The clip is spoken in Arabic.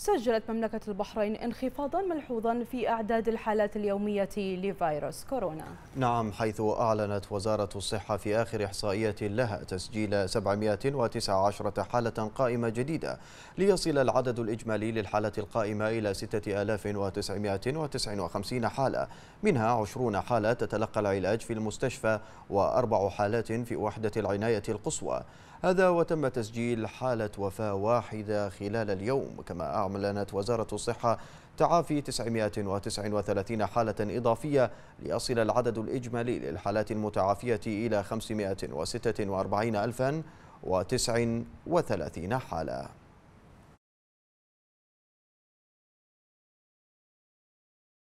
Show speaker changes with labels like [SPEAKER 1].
[SPEAKER 1] سجلت مملكة البحرين انخفاضا ملحوظا في أعداد الحالات اليومية لفيروس كورونا.
[SPEAKER 2] نعم حيث أعلنت وزارة الصحة في آخر إحصائية لها تسجيل 719 حالة قائمة جديدة ليصل العدد الإجمالي للحالة القائمة إلى 6959 حالة منها 20 حالة تتلقى العلاج في المستشفى وأربع حالات في وحدة العناية القصوى. هذا وتم تسجيل حالة وفاة واحدة خلال اليوم كما أعلنت وزارة الصحة تعافي 939 حالة إضافية ليصل العدد الإجمالي للحالات المتعافية إلى 546 ألفا و39 حالة.